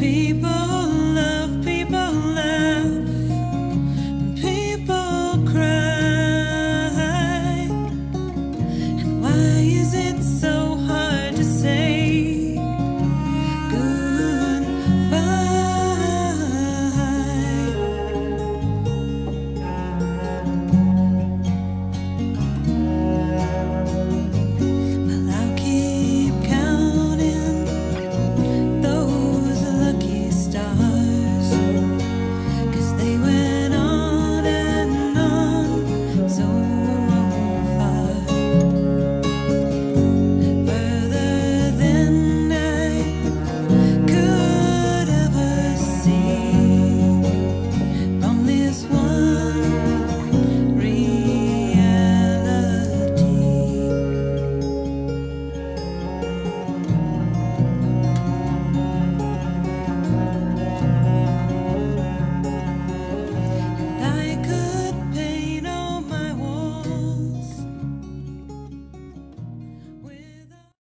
people